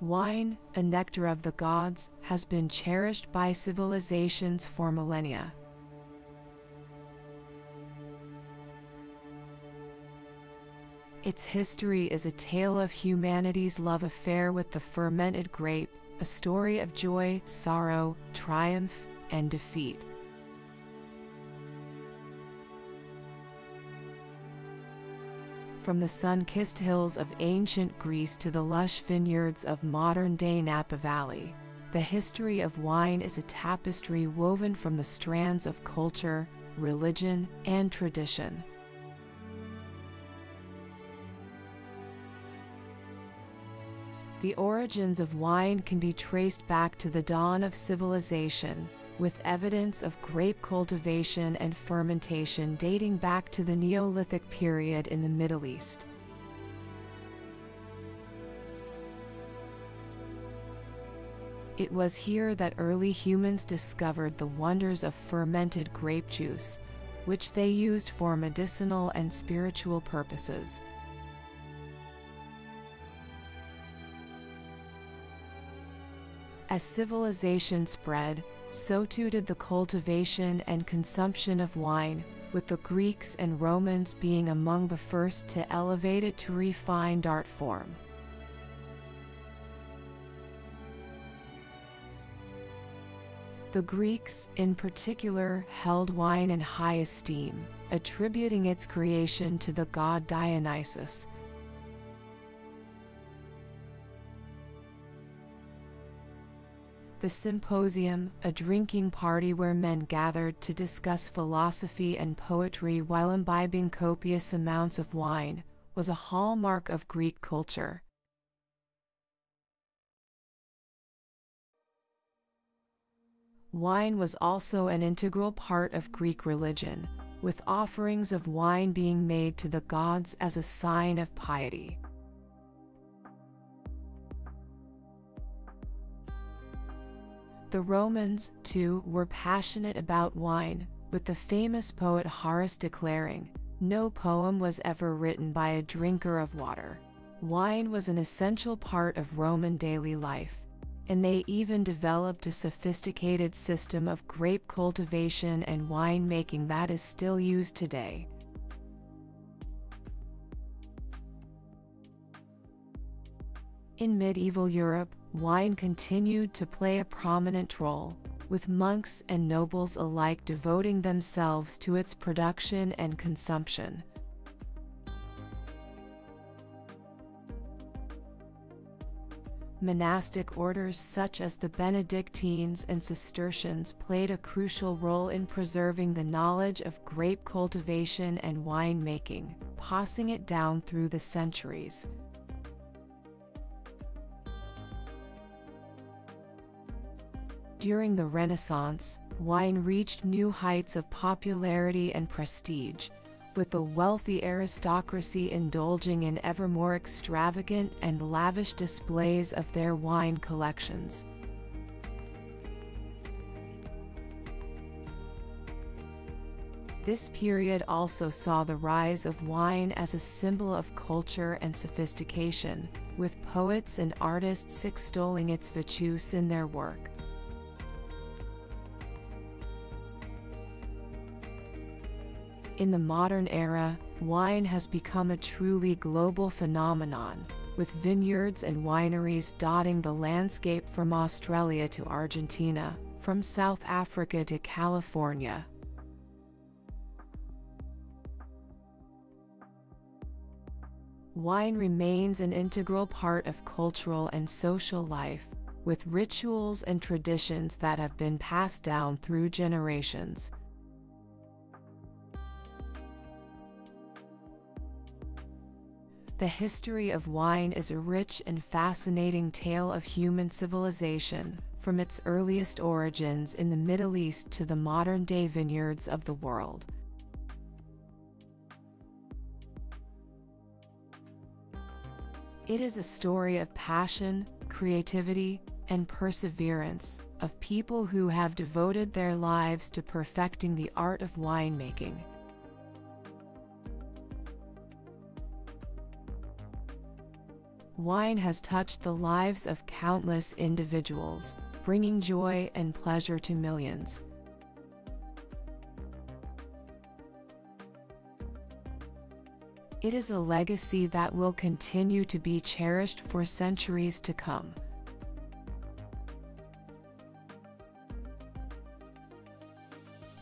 Wine, a nectar of the gods, has been cherished by civilizations for millennia. Its history is a tale of humanity's love affair with the fermented grape, a story of joy, sorrow, triumph, and defeat. From the sun kissed hills of ancient Greece to the lush vineyards of modern day Napa Valley, the history of wine is a tapestry woven from the strands of culture, religion, and tradition. The origins of wine can be traced back to the dawn of civilization, with evidence of grape cultivation and fermentation dating back to the Neolithic period in the Middle East. It was here that early humans discovered the wonders of fermented grape juice, which they used for medicinal and spiritual purposes. As civilization spread, so too did the cultivation and consumption of wine, with the Greeks and Romans being among the first to elevate it to refined art form. The Greeks, in particular, held wine in high esteem, attributing its creation to the god Dionysus, the symposium, a drinking party where men gathered to discuss philosophy and poetry while imbibing copious amounts of wine, was a hallmark of Greek culture. Wine was also an integral part of Greek religion, with offerings of wine being made to the gods as a sign of piety. The Romans, too, were passionate about wine, with the famous poet Horace declaring, No poem was ever written by a drinker of water. Wine was an essential part of Roman daily life, and they even developed a sophisticated system of grape cultivation and winemaking that is still used today. In medieval Europe, wine continued to play a prominent role, with monks and nobles alike devoting themselves to its production and consumption. Monastic orders such as the Benedictines and Cistercians played a crucial role in preserving the knowledge of grape cultivation and winemaking, passing it down through the centuries. During the Renaissance, wine reached new heights of popularity and prestige, with the wealthy aristocracy indulging in ever more extravagant and lavish displays of their wine collections. This period also saw the rise of wine as a symbol of culture and sophistication, with poets and artists extolling its virtues in their work. In the modern era, wine has become a truly global phenomenon, with vineyards and wineries dotting the landscape from Australia to Argentina, from South Africa to California. Wine remains an integral part of cultural and social life, with rituals and traditions that have been passed down through generations. The history of wine is a rich and fascinating tale of human civilization, from its earliest origins in the Middle East to the modern day vineyards of the world. It is a story of passion, creativity, and perseverance, of people who have devoted their lives to perfecting the art of winemaking. Wine has touched the lives of countless individuals, bringing joy and pleasure to millions. It is a legacy that will continue to be cherished for centuries to come.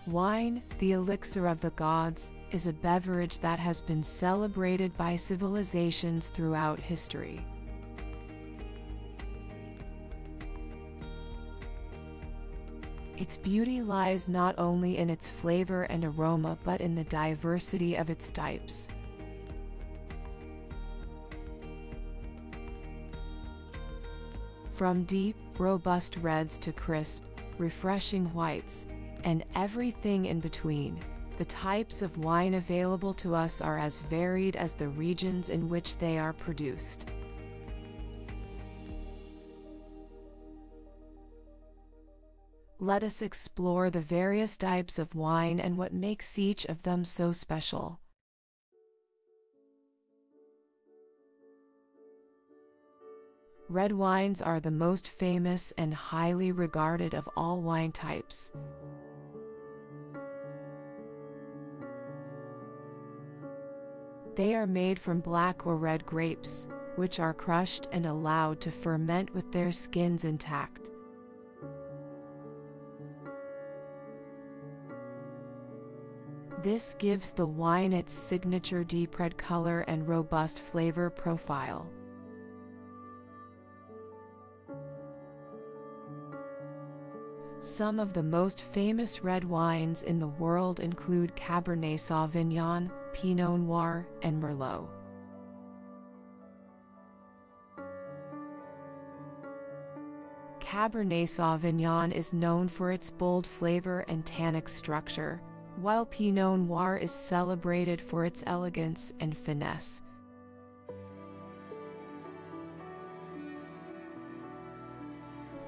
Wine, the elixir of the gods, is a beverage that has been celebrated by civilizations throughout history. Its beauty lies not only in its flavor and aroma but in the diversity of its types. From deep, robust reds to crisp, refreshing whites, and everything in between, the types of wine available to us are as varied as the regions in which they are produced. Let us explore the various types of wine and what makes each of them so special. Red wines are the most famous and highly regarded of all wine types. They are made from black or red grapes, which are crushed and allowed to ferment with their skins intact. This gives the wine its signature deep red color and robust flavor profile. Some of the most famous red wines in the world include Cabernet Sauvignon, Pinot Noir, and Merlot. Cabernet Sauvignon is known for its bold flavor and tannic structure, while Pinot Noir is celebrated for its elegance and finesse.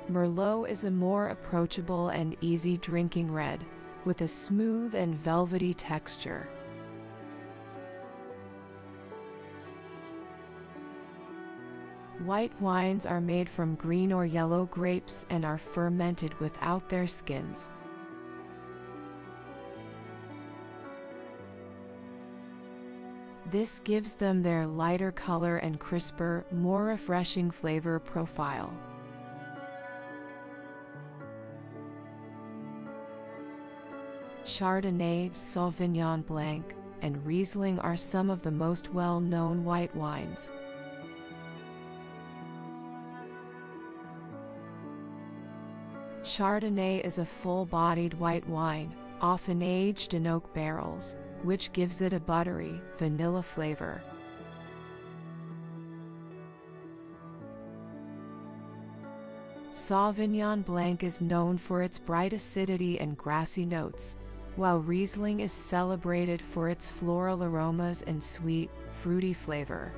Merlot is a more approachable and easy drinking red, with a smooth and velvety texture. White wines are made from green or yellow grapes and are fermented without their skins. This gives them their lighter color and crisper, more refreshing flavor profile. Chardonnay, Sauvignon Blanc, and Riesling are some of the most well-known white wines. Chardonnay is a full-bodied white wine, often aged in oak barrels, which gives it a buttery, vanilla flavor. Sauvignon Blanc is known for its bright acidity and grassy notes, while Riesling is celebrated for its floral aromas and sweet, fruity flavor.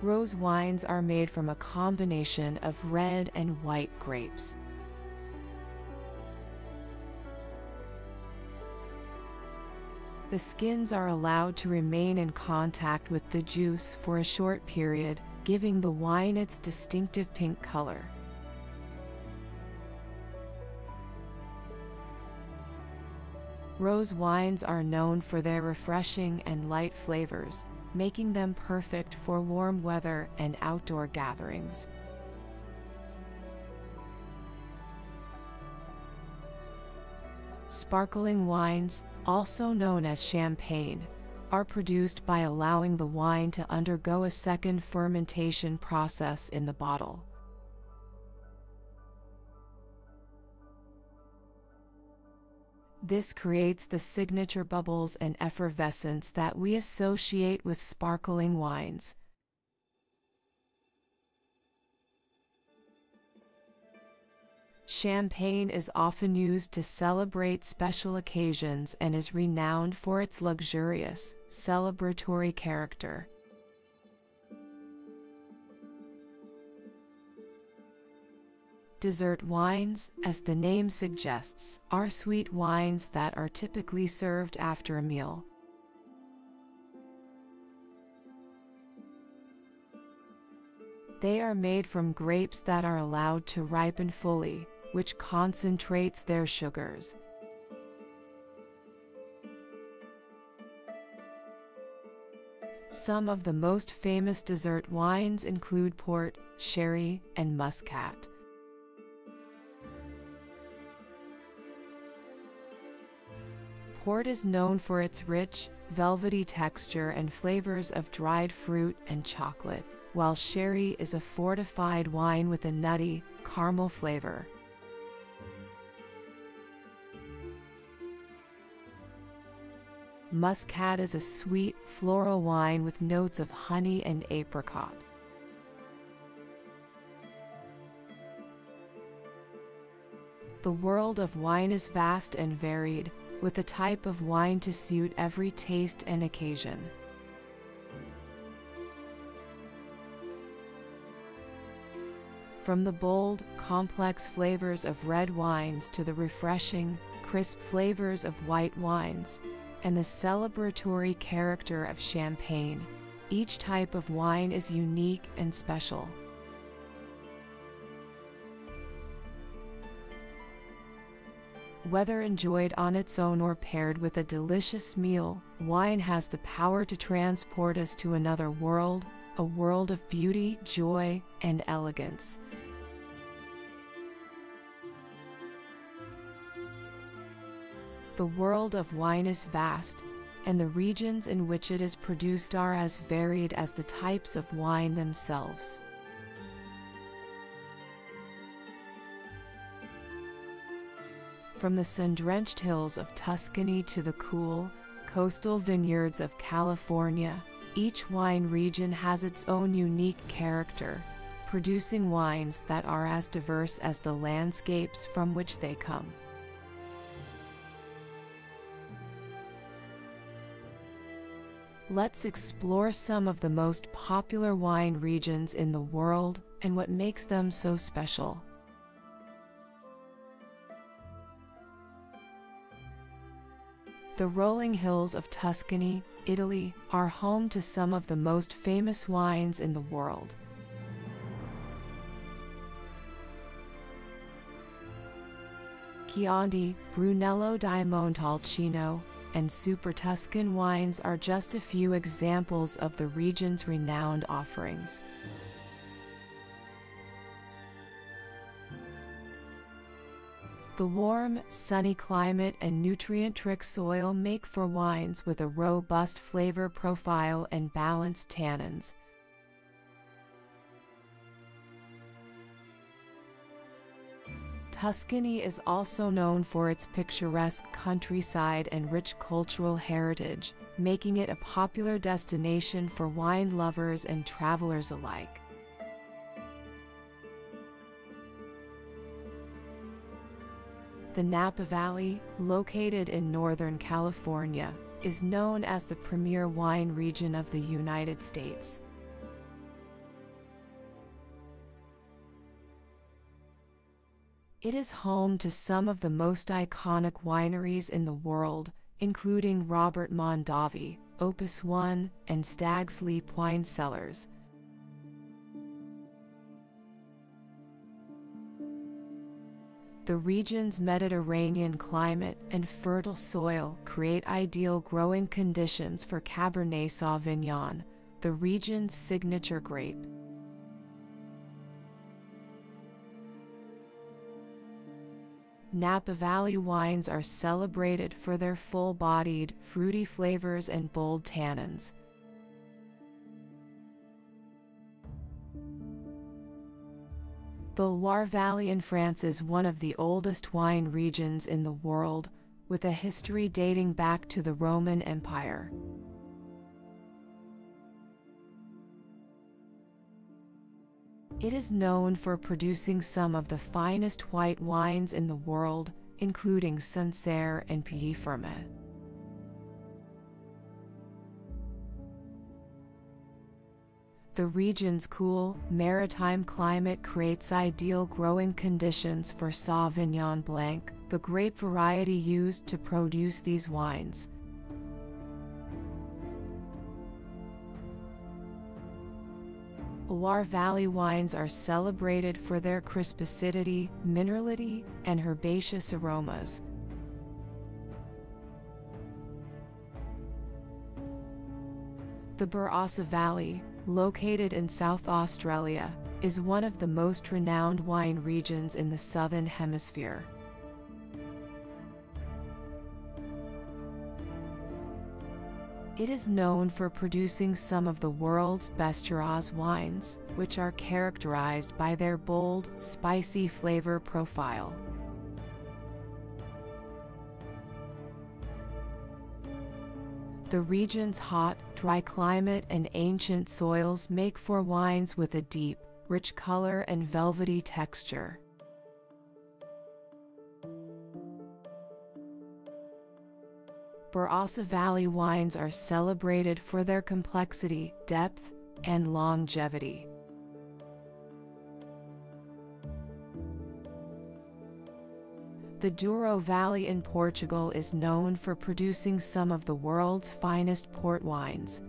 Rose wines are made from a combination of red and white grapes. The skins are allowed to remain in contact with the juice for a short period, giving the wine its distinctive pink color. Rose wines are known for their refreshing and light flavors, making them perfect for warm weather and outdoor gatherings. Sparkling wines, also known as champagne, are produced by allowing the wine to undergo a second fermentation process in the bottle. This creates the signature bubbles and effervescence that we associate with sparkling wines. Champagne is often used to celebrate special occasions and is renowned for its luxurious, celebratory character. Dessert wines, as the name suggests, are sweet wines that are typically served after a meal. They are made from grapes that are allowed to ripen fully, which concentrates their sugars. Some of the most famous dessert wines include port, sherry, and muscat. Port is known for its rich, velvety texture and flavors of dried fruit and chocolate, while sherry is a fortified wine with a nutty, caramel flavor. Muscat is a sweet, floral wine with notes of honey and apricot. The world of wine is vast and varied, with a type of wine to suit every taste and occasion. From the bold, complex flavors of red wines to the refreshing, crisp flavors of white wines, and the celebratory character of champagne, each type of wine is unique and special. Whether enjoyed on its own or paired with a delicious meal, wine has the power to transport us to another world, a world of beauty, joy, and elegance. The world of wine is vast, and the regions in which it is produced are as varied as the types of wine themselves. From the sun-drenched hills of Tuscany to the cool, coastal vineyards of California, each wine region has its own unique character, producing wines that are as diverse as the landscapes from which they come. Let's explore some of the most popular wine regions in the world and what makes them so special. The rolling hills of Tuscany, Italy, are home to some of the most famous wines in the world. Chianti, Brunello di Montalcino, and Super Tuscan wines are just a few examples of the region's renowned offerings. The warm, sunny climate and nutrient-rich soil make for wines with a robust flavor profile and balanced tannins. Tuscany is also known for its picturesque countryside and rich cultural heritage, making it a popular destination for wine lovers and travelers alike. The Napa Valley, located in Northern California, is known as the premier wine region of the United States. It is home to some of the most iconic wineries in the world, including Robert Mondavi, Opus One, and Stag's Leap Wine Cellars. The region's Mediterranean climate and fertile soil create ideal growing conditions for Cabernet Sauvignon, the region's signature grape. Napa Valley wines are celebrated for their full-bodied, fruity flavors and bold tannins. The Loire Valley in France is one of the oldest wine regions in the world, with a history dating back to the Roman Empire. It is known for producing some of the finest white wines in the world, including Sancerre and Pouilly Fumé. The region's cool, maritime climate creates ideal growing conditions for Sauvignon Blanc, the grape variety used to produce these wines. Loire Valley wines are celebrated for their crisp acidity, minerality, and herbaceous aromas. The Barossa Valley, located in South Australia, is one of the most renowned wine regions in the Southern Hemisphere. It is known for producing some of the world's best Shiraz wines, which are characterized by their bold, spicy flavor profile. The region's hot, dry climate and ancient soils make for wines with a deep, rich color and velvety texture. Barossa Valley wines are celebrated for their complexity, depth, and longevity. The Douro Valley in Portugal is known for producing some of the world's finest port wines.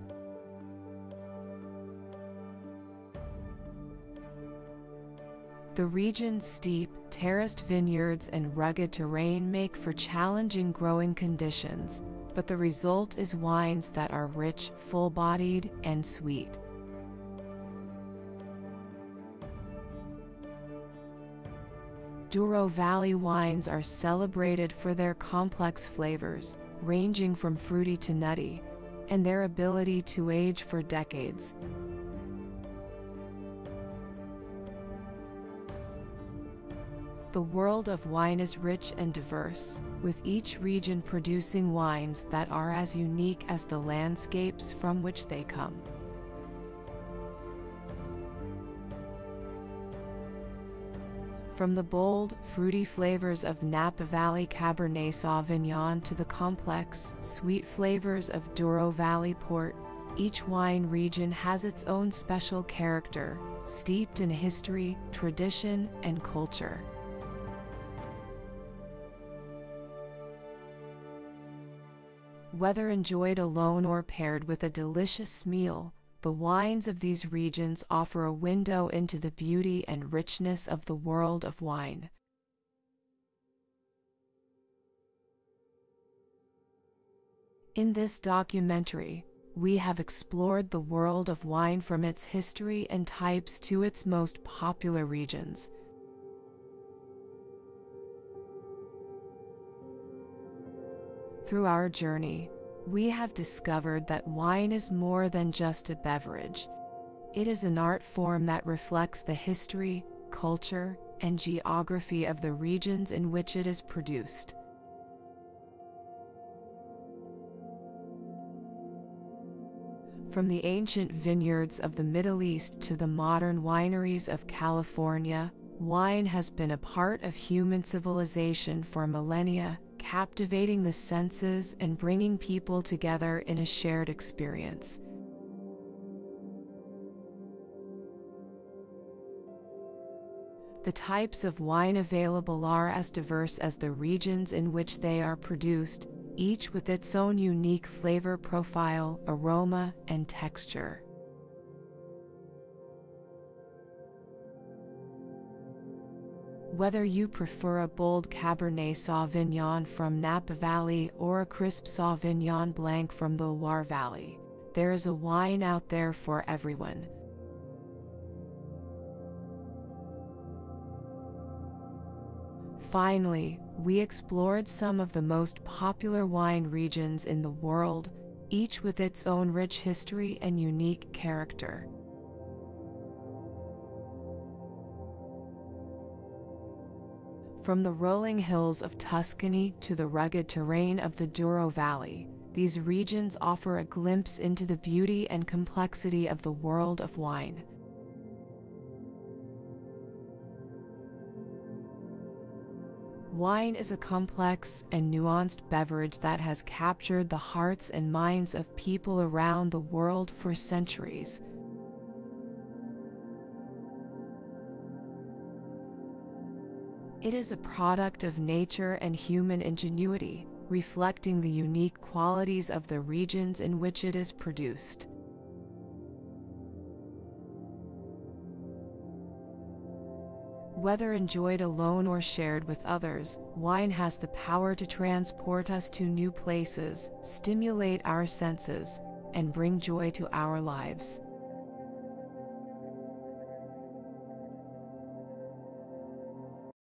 The region's steep, terraced vineyards and rugged terrain make for challenging growing conditions, but the result is wines that are rich, full bodied, and sweet. Douro Valley wines are celebrated for their complex flavors, ranging from fruity to nutty, and their ability to age for decades. The world of wine is rich and diverse, with each region producing wines that are as unique as the landscapes from which they come. From the bold, fruity flavors of Napa Valley Cabernet Sauvignon to the complex, sweet flavors of Douro Valley Port, each wine region has its own special character, steeped in history, tradition, and culture. Whether enjoyed alone or paired with a delicious meal, the wines of these regions offer a window into the beauty and richness of the world of wine. In this documentary, we have explored the world of wine from its history and types to its most popular regions. Through our journey, we have discovered that wine is more than just a beverage. It is an art form that reflects the history, culture, and geography of the regions in which it is produced. From the ancient vineyards of the Middle East to the modern wineries of California, wine has been a part of human civilization for millennia captivating the senses and bringing people together in a shared experience. The types of wine available are as diverse as the regions in which they are produced, each with its own unique flavor profile, aroma, and texture. Whether you prefer a bold Cabernet Sauvignon from Napa Valley or a crisp Sauvignon Blanc from the Loire Valley, there is a wine out there for everyone. Finally, we explored some of the most popular wine regions in the world, each with its own rich history and unique character. From the rolling hills of Tuscany to the rugged terrain of the Douro Valley, these regions offer a glimpse into the beauty and complexity of the world of wine. Wine is a complex and nuanced beverage that has captured the hearts and minds of people around the world for centuries. It is a product of nature and human ingenuity, reflecting the unique qualities of the regions in which it is produced. Whether enjoyed alone or shared with others, wine has the power to transport us to new places, stimulate our senses, and bring joy to our lives.